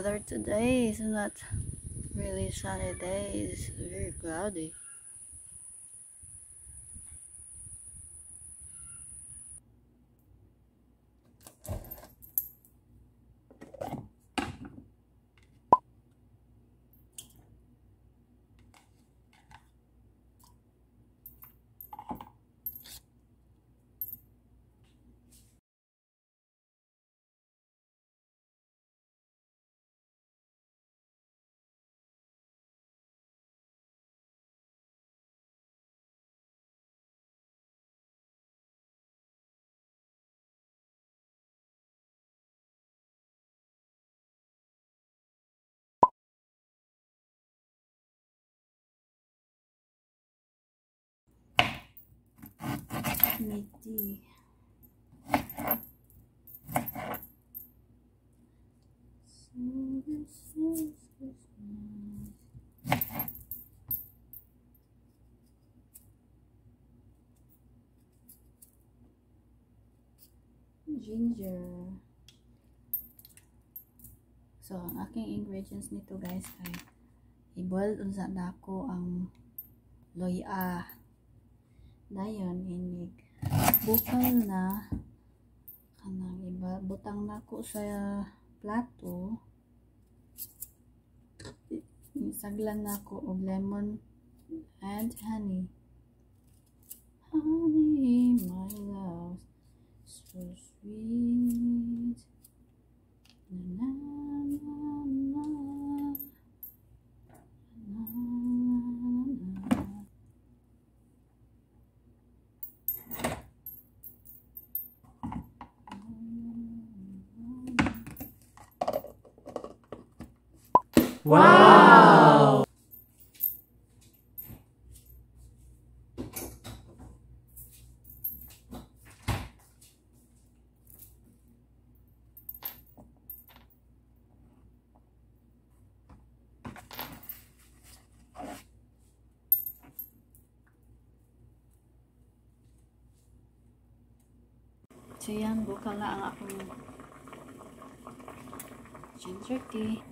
weather today is not really sunny day, it's very cloudy. Niti. So this is Christmas. Ginger. So, ang aking ingredients nito guys ay i-boil unsa nako ang loya. Dayon inig bukal na kanang iba butang nako sa plato. Saglan nako og lemon and honey. Honey, my love, so sweet. Wow! So yan, bukal na ang akong ginger tea.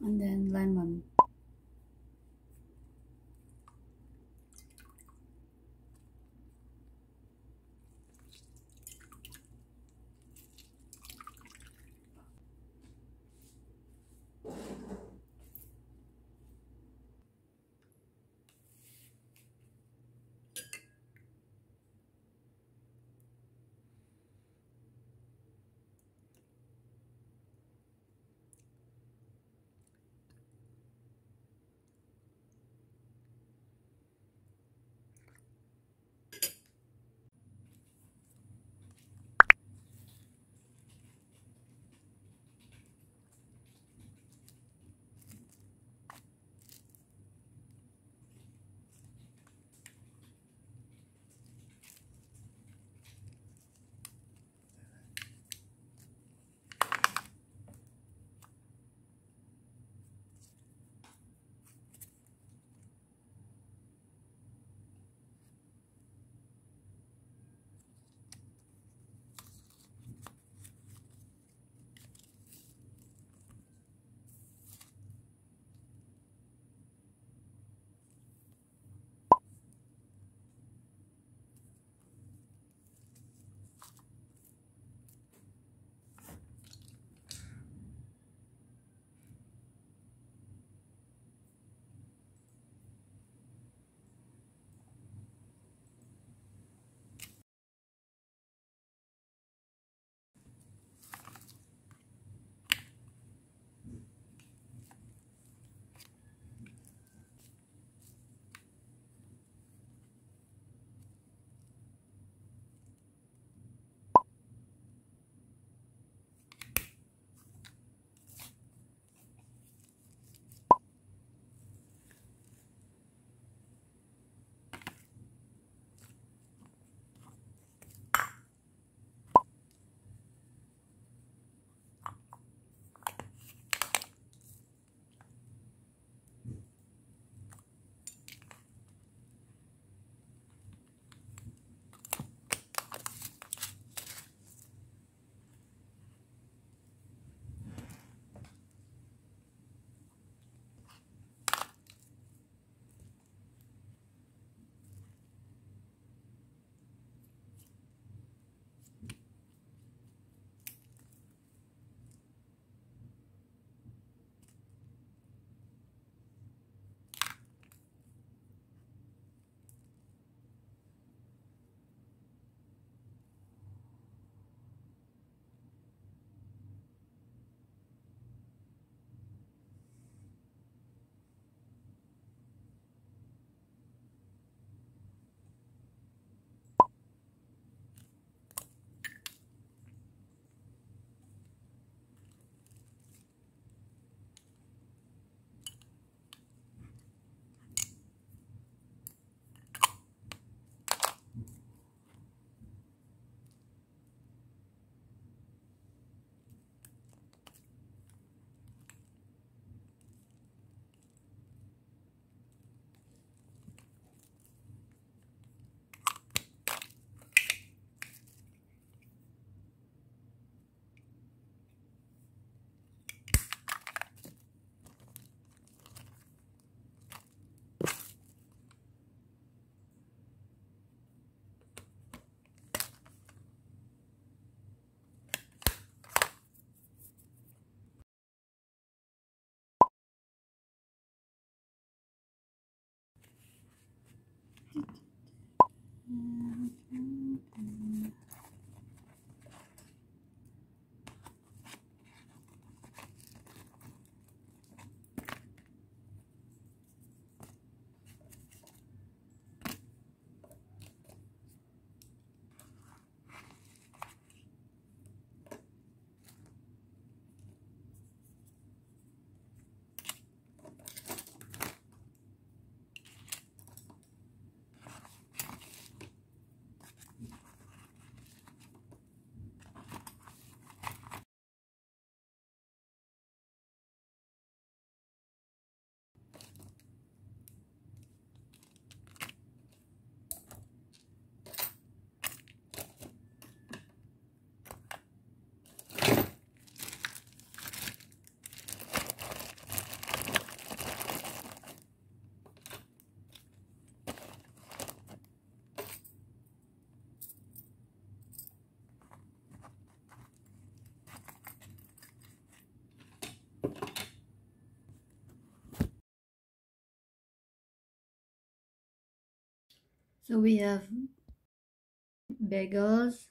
and then lemon. So we have bagels,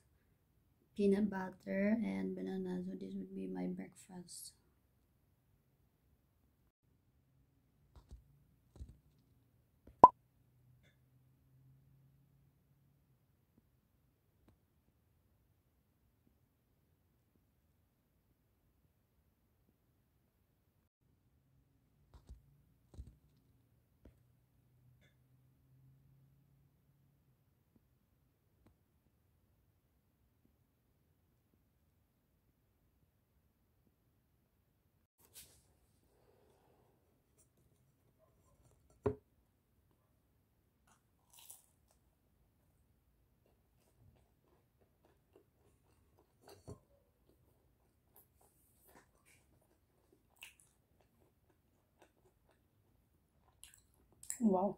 peanut butter, and banana. So this would be my breakfast. Wow.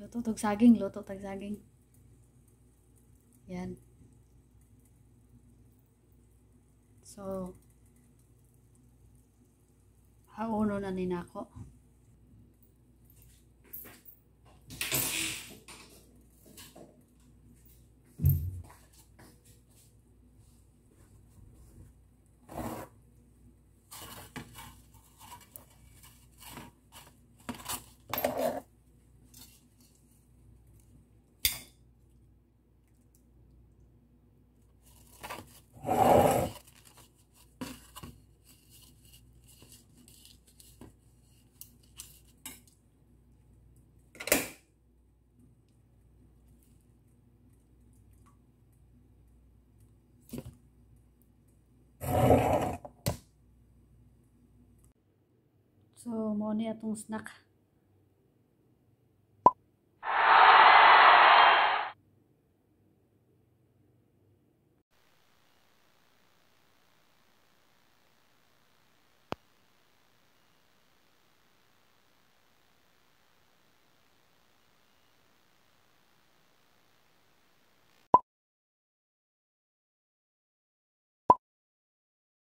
Luto tog saging, luto tag saging. Yan. So, Auno na ni So, mo ni atong snack.